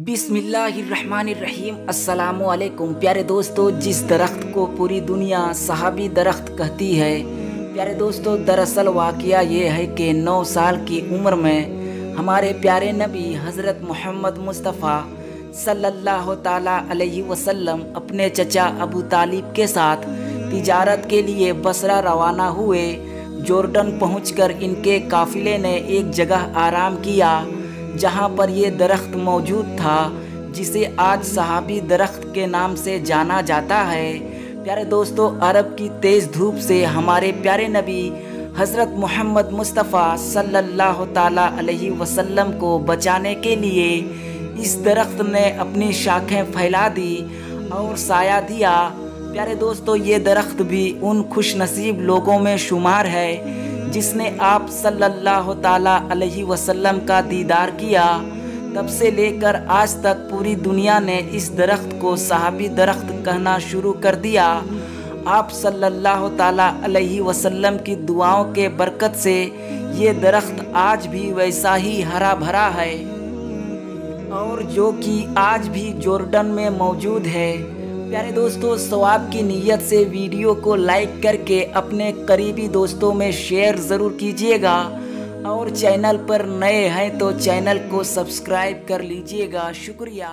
बिस्मिल्लाहिर्रहमानिर्रहीम। अस्सलामुअलैकुम। प्यारे दोस्तों, जिस दरख्त को पूरी दुनिया सहाबी दरख्त कहती है, प्यारे दोस्तों, दरअसल वाक़या ये है कि नौ साल की उम्र में हमारे प्यारे नबी हज़रत मोहम्मद मुस्तफ़ा सल्लल्लाहु ताला अलैहि वसल्लम अपने चचा अबू तालिब के साथ तिजारत के लिए बसरा रवाना हुए, जॉर्डन पहुंचकर इनके काफ़िले ने एक जगह आराम किया। जहाँ पर ये दरख्त मौजूद था, जिसे आज सहाबी दरख्त के नाम से जाना जाता है। प्यारे दोस्तों, अरब की तेज़ धूप से हमारे प्यारे नबी हज़रत मोहम्मद मुस्तफ़ा सल्लल्लाहु ताला अलैहि वसल्लम को बचाने के लिए इस दरख्त ने अपनी शाखें फैला दी और साया दिया। प्यारे दोस्तों, ये दरख्त भी उन खुश नसीब लोगों में शुमार है जिसने आप सल्लल्लाहु ताला अलैहि वसल्लम का दीदार किया, तब से लेकर आज तक पूरी दुनिया ने इस दरख्त को सहाबी दरख्त कहना शुरू कर दिया। आप सल्लल्लाहु ताला अलैहि वसल्लम की दुआओं के बरकत से ये दरख्त आज भी वैसा ही हरा भरा है। और जो कि आज भी जॉर्डन में मौजूद है। प्यारे दोस्तों स्वाब की नीयत से वीडियो को लाइक करके अपने करीबी दोस्तों में शेयर ज़रूर कीजिएगा। और चैनल पर नए हैं तो चैनल को सब्सक्राइब कर लीजिएगा। शुक्रिया।